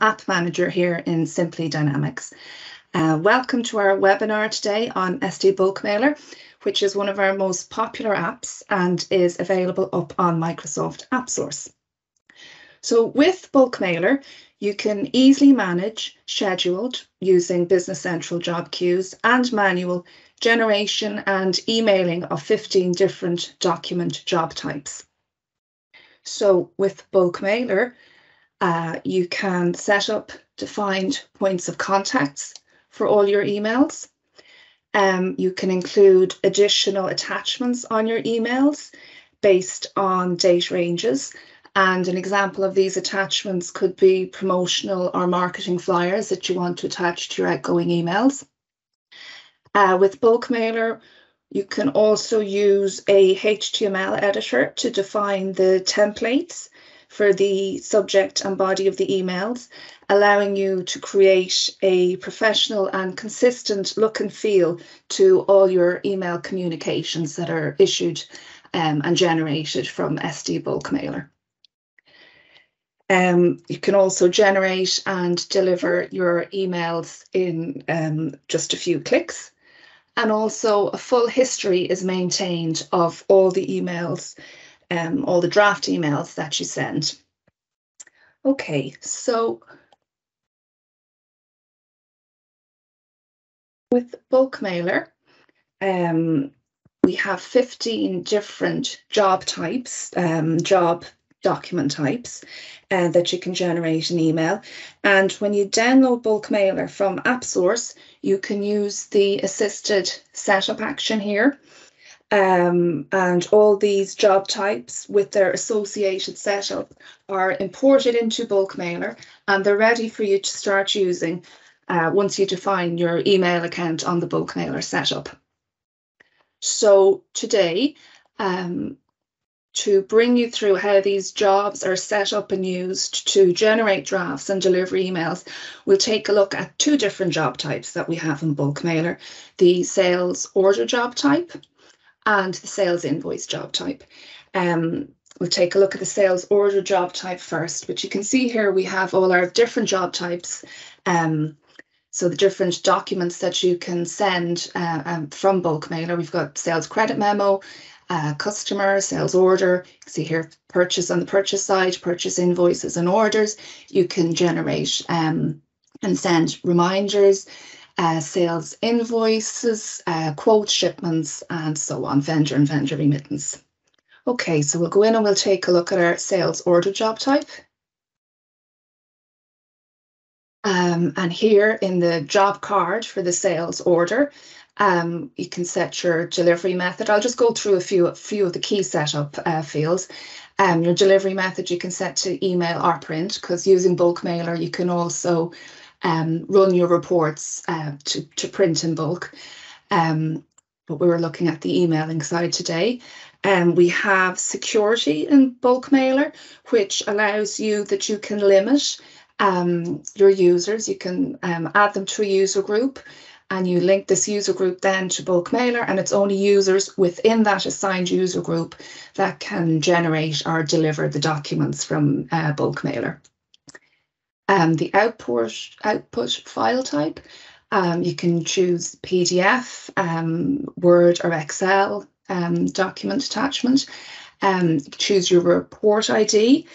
App Manager here in Simply Dynamics. Uh, welcome to our webinar today on SD Bulk Mailer, which is one of our most popular apps and is available up on Microsoft AppSource. So with Bulk Mailer, you can easily manage scheduled using Business Central job queues and manual generation and emailing of 15 different document job types. So with Bulk Mailer, uh, you can set up defined points of contacts for all your emails. Um, you can include additional attachments on your emails based on date ranges. And an example of these attachments could be promotional or marketing flyers that you want to attach to your outgoing emails. Uh, with bulk mailer, you can also use a HTML editor to define the templates for the subject and body of the emails, allowing you to create a professional and consistent look and feel to all your email communications that are issued um, and generated from SD Bulk Mailer. Um, you can also generate and deliver your emails in um, just a few clicks and also a full history is maintained of all the emails, um, all the draft emails that you send. Okay, so with bulk mailer, um, we have 15 different job types, um, job document types uh, that you can generate an email. And when you download bulk mailer from AppSource, you can use the assisted setup action here. Um, and all these job types with their associated setup are imported into bulk mailer and they're ready for you to start using uh, once you define your email account on the bulk mailer setup. So today, um, to bring you through how these jobs are set up and used to generate drafts and deliver emails, we'll take a look at two different job types that we have in bulk mailer, the sales order job type and the sales invoice job type. Um, we'll take a look at the sales order job type first, but you can see here we have all our different job types. Um, so the different documents that you can send uh, um, from bulk mailer, we've got sales credit memo, uh, customer, sales order. You can see here purchase on the purchase side, purchase invoices and orders. You can generate um, and send reminders, uh, sales invoices, uh, quote shipments, and so on, vendor and vendor remittance. Okay, so we'll go in and we'll take a look at our sales order job type. Um, and here in the job card for the sales order, um, you can set your delivery method. I'll just go through a few, a few of the key setup uh, fields. Um, your delivery method you can set to email or print because using bulk mailer you can also um, run your reports uh, to, to print in bulk. Um, but we were looking at the emailing side today. Um, we have security in bulk mailer, which allows you that you can limit um, your users. You can um, add them to a user group and you link this user group then to bulk mailer and it's only users within that assigned user group that can generate or deliver the documents from uh, bulk mailer. Um, the output, output file type, um, you can choose PDF, um, Word or Excel um, document attachment. Um, choose your report ID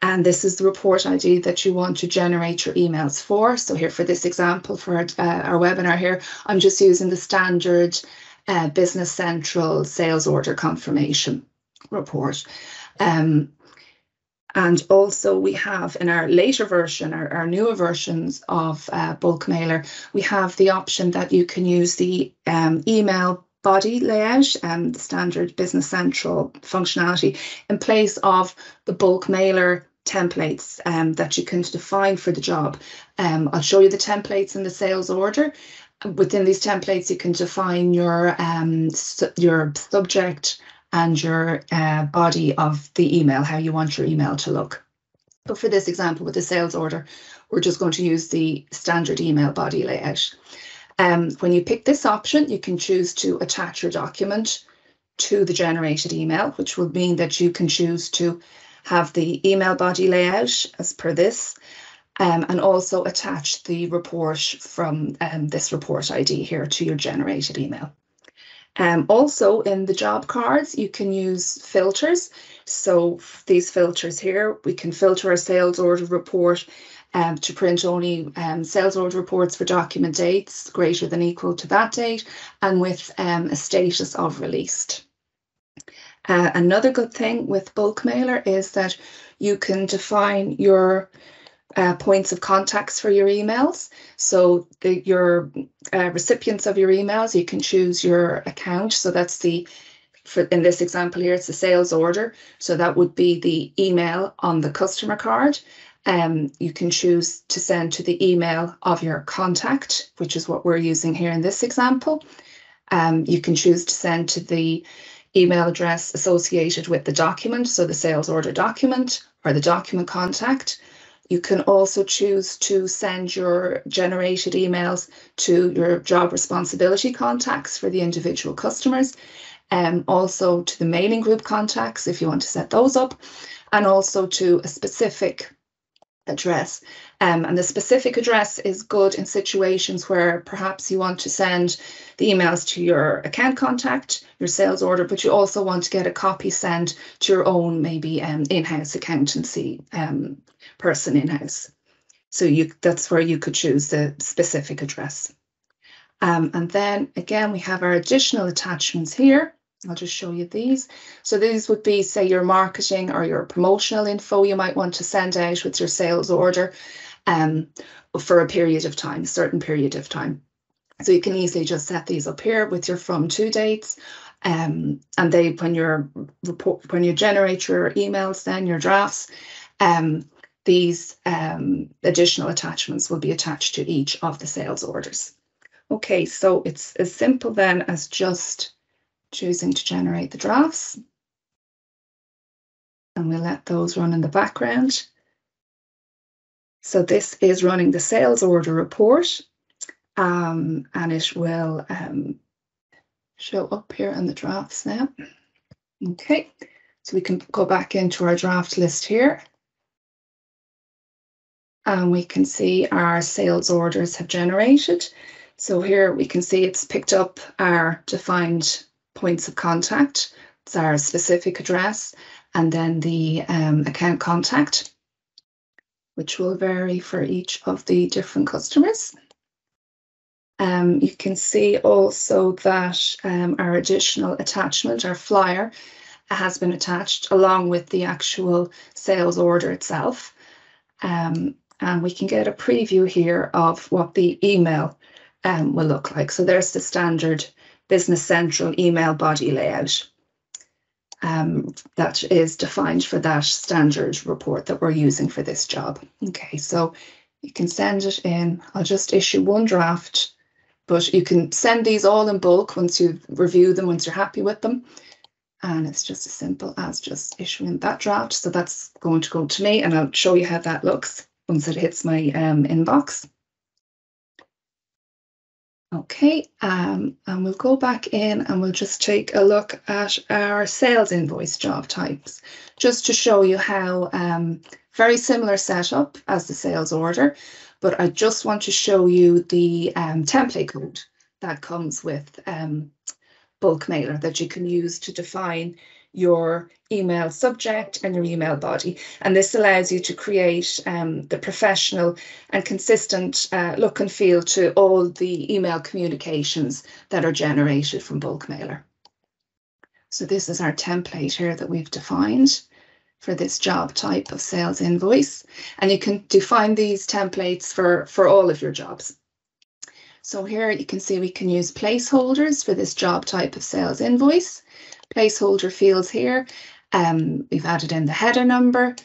and this is the report ID that you want to generate your emails for. So here for this example, for our, uh, our webinar here, I'm just using the standard uh, Business Central sales order confirmation report. Um, and also we have in our later version, our, our newer versions of uh, bulk mailer, we have the option that you can use the um, email body layout and the standard Business Central functionality in place of the bulk mailer templates um, that you can define for the job. Um, I'll show you the templates in the sales order. Within these templates, you can define your um, su your subject and your uh, body of the email, how you want your email to look. But for this example, with the sales order, we're just going to use the standard email body layout. Um, when you pick this option, you can choose to attach your document to the generated email, which will mean that you can choose to have the email body layout as per this. um, and also attach the report from um, this report ID here to your generated email. Um, also in the job cards, you can use filters. So these filters here, we can filter a sales order report um, to print only um, sales order reports for document dates greater than equal to that date and with um, a status of released. Uh, another good thing with bulk mailer is that you can define your uh, points of contacts for your emails. So the, your uh, recipients of your emails, you can choose your account. So that's the, for in this example here, it's the sales order. So that would be the email on the customer card. Um, you can choose to send to the email of your contact, which is what we're using here in this example. Um, you can choose to send to the email address associated with the document, so the sales order document or the document contact. You can also choose to send your generated emails to your job responsibility contacts for the individual customers, and um, also to the mailing group contacts if you want to set those up, and also to a specific address. Um, and the specific address is good in situations where perhaps you want to send the emails to your account contact, your sales order, but you also want to get a copy sent to your own maybe um, in-house accountancy um, person in-house. So you that's where you could choose the specific address. Um, and then again, we have our additional attachments here. I'll just show you these. So these would be, say, your marketing or your promotional info you might want to send out with your sales order um, for a period of time, a certain period of time. So you can easily just set these up here with your from to dates. Um, and they, when you're report, when you generate your emails, then your drafts, um, these um, additional attachments will be attached to each of the sales orders. Okay, so it's as simple then as just choosing to generate the drafts. And we'll let those run in the background. So this is running the sales order report um, and it will um, show up here in the drafts now. Okay, so we can go back into our draft list here. And we can see our sales orders have generated. So here we can see it's picked up our defined points of contact. It's our specific address and then the um, account contact, which will vary for each of the different customers. Um, you can see also that um, our additional attachment, our flyer, has been attached along with the actual sales order itself. Um, and we can get a preview here of what the email um, will look like. So there's the standard Business Central email body layout um, that is defined for that standard report that we're using for this job. Okay, so you can send it in. I'll just issue one draft, but you can send these all in bulk once you review them, once you're happy with them. And it's just as simple as just issuing that draft. So that's going to go to me and I'll show you how that looks once it hits my um, inbox. Okay, um, and we'll go back in and we'll just take a look at our sales invoice job types, just to show you how um, very similar setup as the sales order, but I just want to show you the um, template code that comes with um, bulk mailer that you can use to define your email subject and your email body. And this allows you to create um, the professional and consistent uh, look and feel to all the email communications that are generated from bulk mailer. So this is our template here that we've defined for this job type of sales invoice. And you can define these templates for, for all of your jobs. So here you can see we can use placeholders for this job type of sales invoice placeholder fields here. Um, we've added in the header number,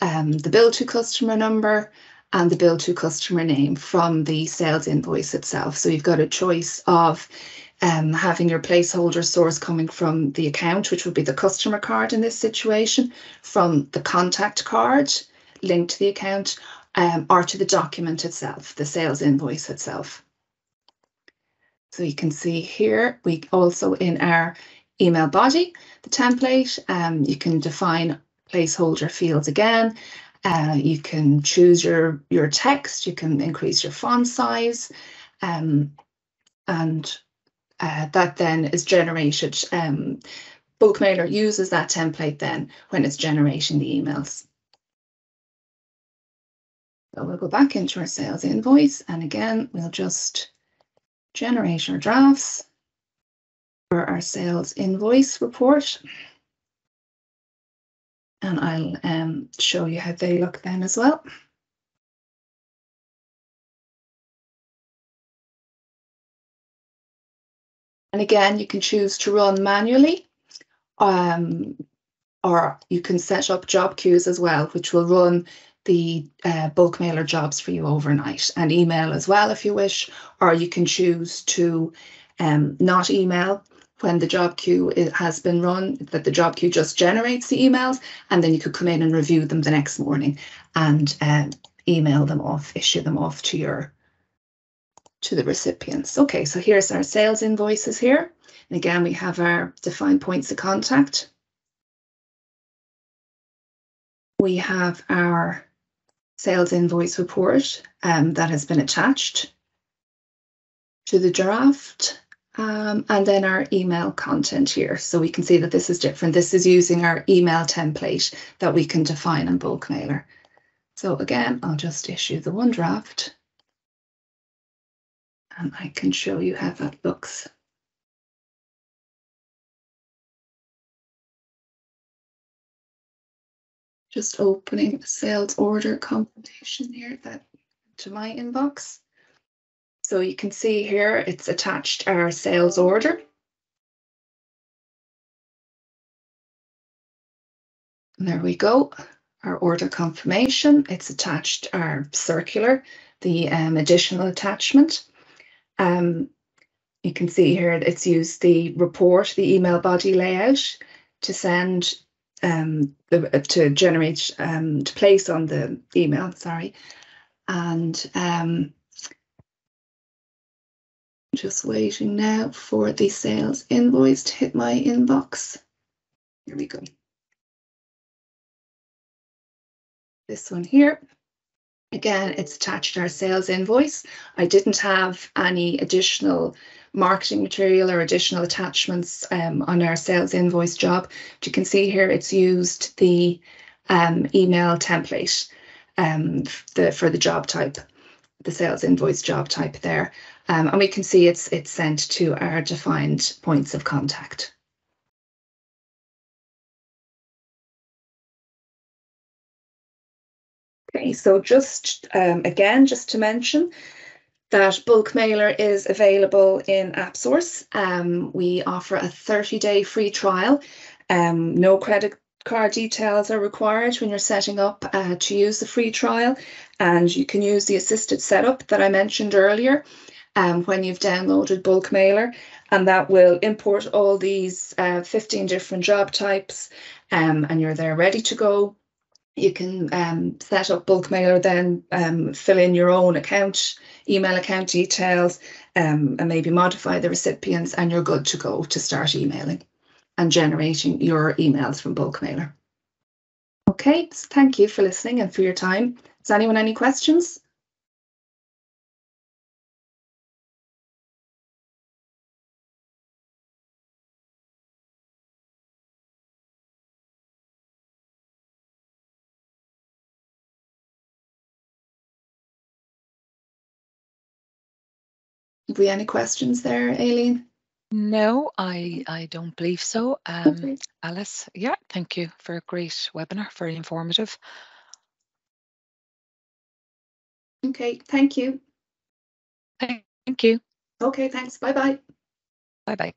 um, the bill to customer number, and the bill to customer name from the sales invoice itself. So you've got a choice of um, having your placeholder source coming from the account, which would be the customer card in this situation, from the contact card linked to the account, um, or to the document itself, the sales invoice itself. So you can see here, we also in our email body, the template. Um, you can define placeholder fields again, Uh, you can choose your, your text, you can increase your font size, um, and uh, that then is generated. Um, Bulkmailer uses that template then when it's generating the emails. So we'll go back into our sales invoice and again, we'll just generate our drafts for our sales invoice report. And I'll um, show you how they look then as well. And again, you can choose to run manually, um, or you can set up job queues as well, which will run the uh, Bulkmailer jobs for you overnight and email as well if you wish, or you can choose to um, not email when the job queue has been run, that the job queue just generates the emails, and then you could come in and review them the next morning and uh, email them off, issue them off to your to the recipients. Okay, so here's our sales invoices here. And again, we have our defined points of contact. We have our sales invoice report um, that has been attached to the draft. Um, and then our email content here. So we can see that this is different. This is using our email template that we can define in Bulkmailer. So again, I'll just issue the one draft. And I can show you how that looks. Just opening a sales order confirmation here that to my inbox. So you can see here it's attached our sales order. And there we go, our order confirmation. It's attached our circular, the um, additional attachment. Um, you can see here it's used the report, the email body layout to send um, to generate um, to place on the email. Sorry, and um, just waiting now for the sales invoice to hit my inbox. Here we go. This one here. Again, it's attached to our sales invoice. I didn't have any additional marketing material or additional attachments um, on our sales invoice job. But you can see here it's used the um, email template um, the, for the job type, the sales invoice job type there. Um, and we can see it's it's sent to our defined points of contact. Okay, so just um, again, just to mention that Bulkmailer is available in AppSource. Um, we offer a 30-day free trial. Um, no credit card details are required when you're setting up uh, to use the free trial, and you can use the assisted setup that I mentioned earlier um, when you've downloaded Bulkmailer and that will import all these uh, 15 different job types um, and you're there ready to go. You can um, set up Bulkmailer, then um, fill in your own account, email account details, um, and maybe modify the recipients, and you're good to go to start emailing and generating your emails from Bulkmailer. Okay, so thank you for listening and for your time. Does anyone any questions? Have we any questions there, Aileen? No, I I don't believe so. Um, okay. Alice, yeah, thank you for a great webinar, very informative. Okay, thank you. Thank you. Okay, thanks. Bye bye. Bye bye.